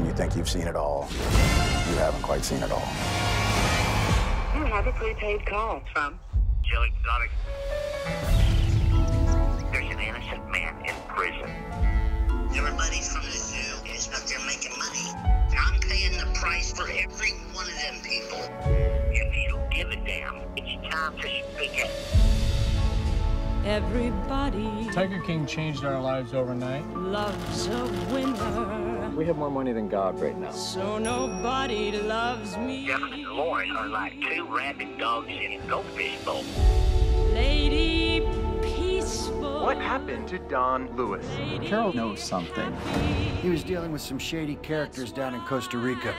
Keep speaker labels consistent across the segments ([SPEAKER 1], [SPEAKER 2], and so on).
[SPEAKER 1] when you think you've seen it all, you haven't quite seen it all.
[SPEAKER 2] You have a prepaid call from
[SPEAKER 3] Joe Exotic. There's an innocent man in prison.
[SPEAKER 4] Everybody from the zoo is out there making money. I'm paying the price for every one of them people.
[SPEAKER 3] If you don't give a damn, it's time to speak it.
[SPEAKER 5] Everybody
[SPEAKER 6] Tiger King changed our lives overnight.
[SPEAKER 5] loves a winner,
[SPEAKER 7] We have more money than God right now.
[SPEAKER 5] so nobody loves me.
[SPEAKER 3] Jeff and Lauren are like two rabid dogs in a goldfish bowl.
[SPEAKER 5] Lady Peaceful.
[SPEAKER 8] What happened to Don Lewis?
[SPEAKER 9] Carole knows something. He was dealing with some shady characters down in Costa Rica.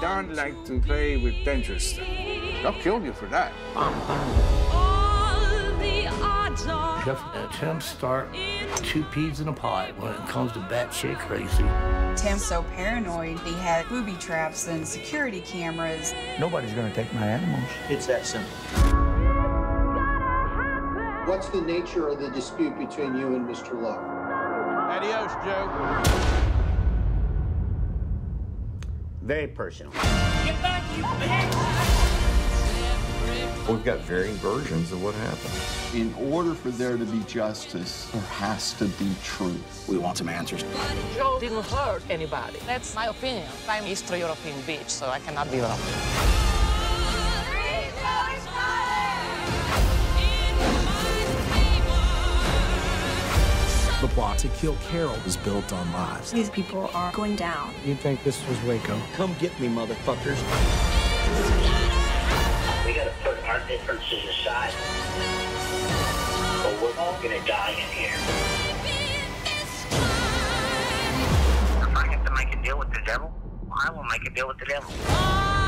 [SPEAKER 10] Don liked to play with dangerous stuff. They'll kill you for that.
[SPEAKER 5] All the odds are
[SPEAKER 11] Jeff and Tim Stark two peas in a pod when it comes to batshit crazy.
[SPEAKER 12] Tim's so paranoid, he had booby traps and security cameras.
[SPEAKER 9] Nobody's gonna take my animals.
[SPEAKER 7] It's that simple.
[SPEAKER 13] What's the nature of the dispute between you and Mr. Lowe?
[SPEAKER 6] Adios, Joe.
[SPEAKER 7] Very personal.
[SPEAKER 14] We've got varying versions of what happened.
[SPEAKER 13] In order for there to be justice, there has to be truth.
[SPEAKER 1] We want some answers.
[SPEAKER 15] Joe didn't hurt anybody. That's my opinion. I'm Eastern European bitch, so I cannot be wrong.
[SPEAKER 16] The plot to kill Carole was built on lies.
[SPEAKER 17] These people are going down.
[SPEAKER 6] You think this was Waco?
[SPEAKER 7] Come get me, motherfuckers.
[SPEAKER 3] Differences aside. Or we're all gonna die in here. If I have to make a deal with the devil, I will make a deal with the devil.